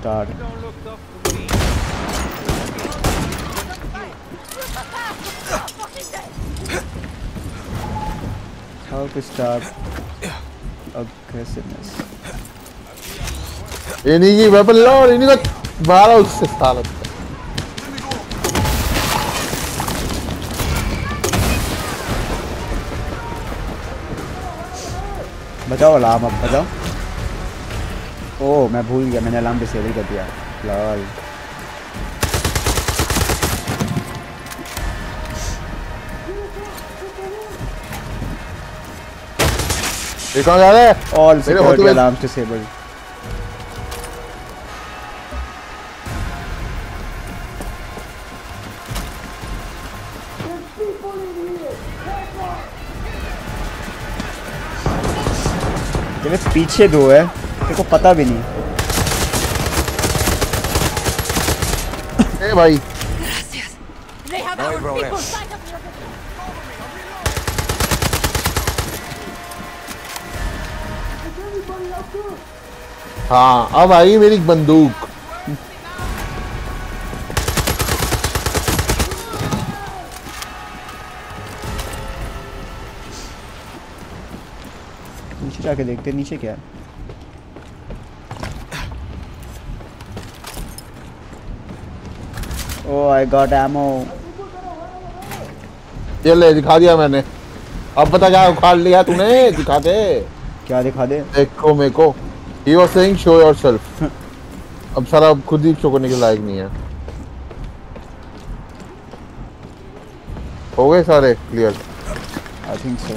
Start. How to start aggressiveness. इन्हीं की weapon लो और इन्हीं को मारा उससे साला बचाओ अलार्म अब बचाओ ओ मैं भूल गया मैंने अलार्म डिसेबल कर दिया। लॉल। कहाँ जा रहा है? ऑल सिक्योरिटी अलार्म्स डिसेबल्ड पीछे दो है। को पता भी नहीं। भाई। हाँ अब आई मेरी बंदूक। नीचे जाके देखते नीचे क्या है। एमो ये ले दिखा दिया मैंने। अब पता क्या उखाड़ लिया तूने? दिखा दे। क्या दिखा दे? देखो मेरे को। He was saying show yourself अब सारा खुद ही शो करने के लायक नहीं है। हो गए सारे क्लियर आई थिंक सो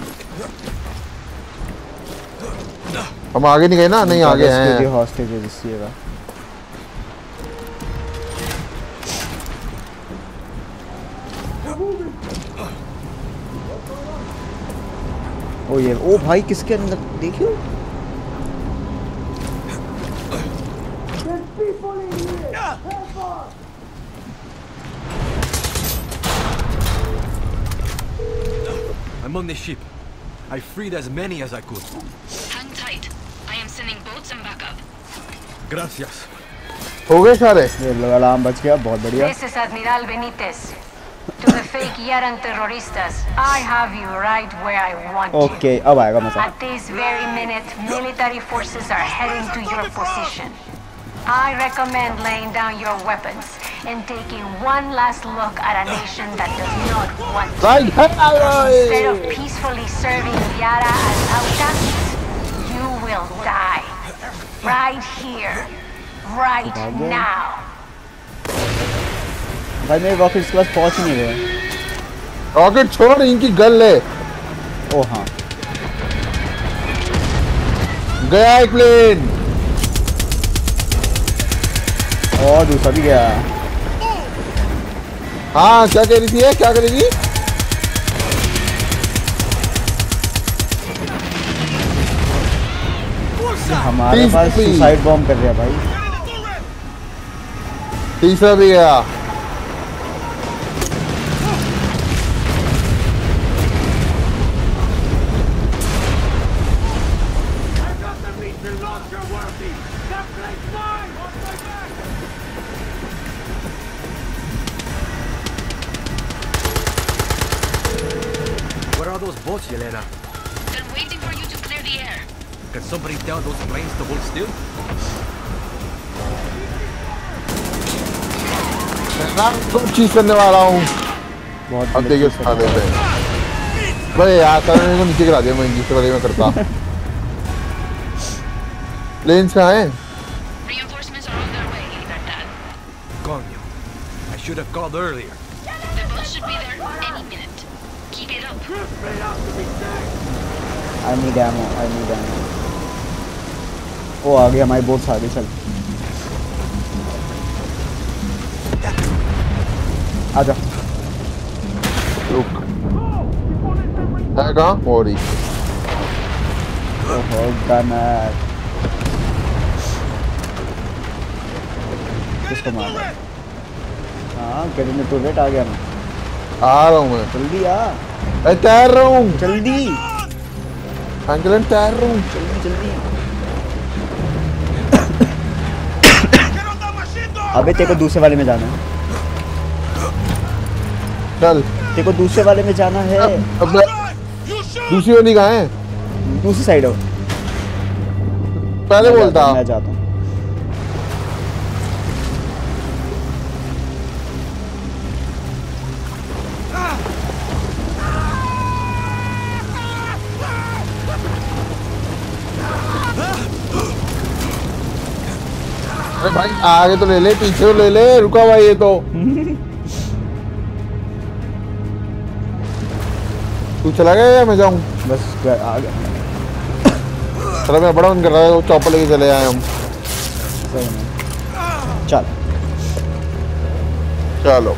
हम आगे नहीं गए ना? नहीं आगे हैं। हॉस्टेजेस इसलिएगा ओ ये ओ भाई किसके अंदर देखियो I'm on the ship. I freed as many as I could. Hang tight. I am sending boats and backup. Gracias. हो गए सारे ये लो अलार्म बच गया बहुत बढ़िया This is Admiral Benitez. To the fake Yaran terroristas, I have you right where I want okay. you. Okay, oh, At this very minute, military forces are heading to your position. I recommend laying down your weapons and taking one last look at a nation that does not want you. Instead of peacefully serving Yara and Auta, you will die. Right here. Right now. भाई मेरे rocket इसके पास पहुँच ही नहीं रहे। Rocket छोड़ इनकी गल है। ओ हाँ। गया एक प्लेन और दूसरा भी गया। हाँ क्या कह रही थी ये? क्या करेगी हमारे पास सुसाइड बॉम्ब कर रहा भाई। तीसरा भी गया। those boats, Yelena. They're waiting for you to clear the air. Can somebody tell those planes to hold still? Tendrán un chiste en el balón. Antes que salete. Băi, asta nu e Reinforcements are on their way, I should have called earlier. The boat should be there any minute. I need ammo I need ammo ओ आ गया हमारी boats आ गई चल। आजा। रुक है कहाँ हो रही ओहो गनर। किसको मारना है? गेट इन टूलेट आ गया मैं आ रहा हूँ मैं। जल्दी आ। मैं तैर रहा हूँ। जल्दी। अंकलन तैर रहा हूँ। जल्दी जल्दी। अबे तेरे को दूसरे वाले में जाना है। चल। तेरे को दूसरे वाले में जाना है। अब दूसरी वाली कहाँ है। दूसरी साइड हो पहले बोलता। हूँ, मैं जाता हूँ। भाई आगे तो ले ले पीछे तो ले ले रुका भाई ये तो। तू चला गया या मैं जाऊँ? बस आ गया। चलो मैं बड़ा मन कर रहा है चौपर लेके चले आए हम। चल। चलो।